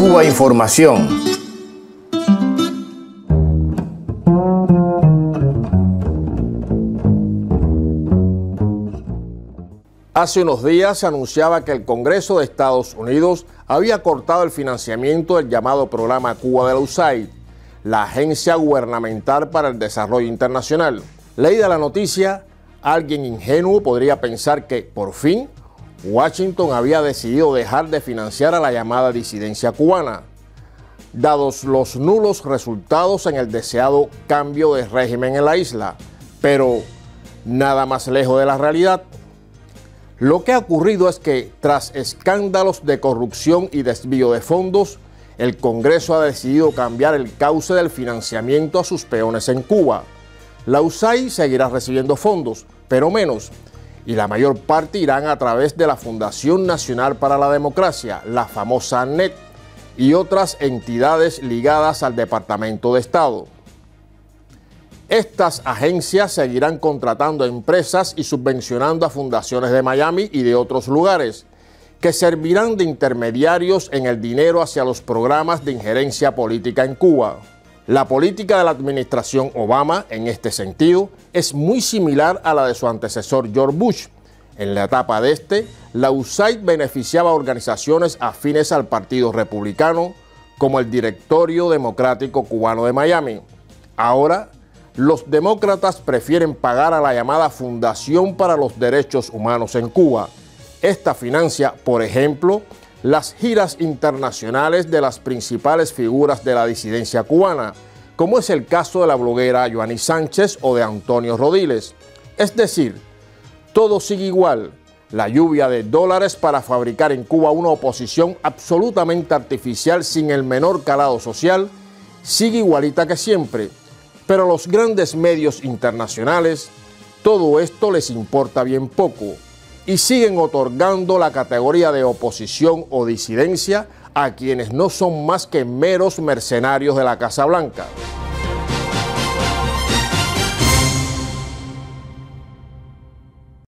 Cuba Información. Hace unos días se anunciaba que el Congreso de Estados Unidos había cortado el financiamiento del llamado programa Cuba de la USAID, la Agencia Gubernamental para el Desarrollo Internacional. Leída la noticia, alguien ingenuo podría pensar que, por fin, Washington había decidido dejar de financiar a la llamada disidencia cubana, dados los nulos resultados en el deseado cambio de régimen en la isla, pero nada más lejos de la realidad. Lo que ha ocurrido es que tras escándalos de corrupción y desvío de fondos, el Congreso ha decidido cambiar el cauce del financiamiento a sus peones en Cuba. La USAID seguirá recibiendo fondos, pero menos, y la mayor parte irán a través de la Fundación Nacional para la Democracia, la famosa NET, y otras entidades ligadas al Departamento de Estado. Estas agencias seguirán contratando empresas y subvencionando a fundaciones de Miami y de otros lugares, que servirán de intermediarios en el dinero hacia los programas de injerencia política en Cuba. La política de la administración Obama, en este sentido, es muy similar a la de su antecesor George Bush. En la etapa de este, la USAID beneficiaba a organizaciones afines al Partido Republicano, como el Directorio Democrático Cubano de Miami. Ahora, los demócratas prefieren pagar a la llamada Fundación para los Derechos Humanos en Cuba. Esta financia, por ejemplo, las giras internacionales de las principales figuras de la disidencia cubana, como es el caso de la bloguera Joanny Sánchez o de Antonio Rodiles. Es decir, todo sigue igual. La lluvia de dólares para fabricar en Cuba una oposición absolutamente artificial sin el menor calado social sigue igualita que siempre. Pero a los grandes medios internacionales, todo esto les importa bien poco y siguen otorgando la categoría de oposición o disidencia a quienes no son más que meros mercenarios de la Casa Blanca.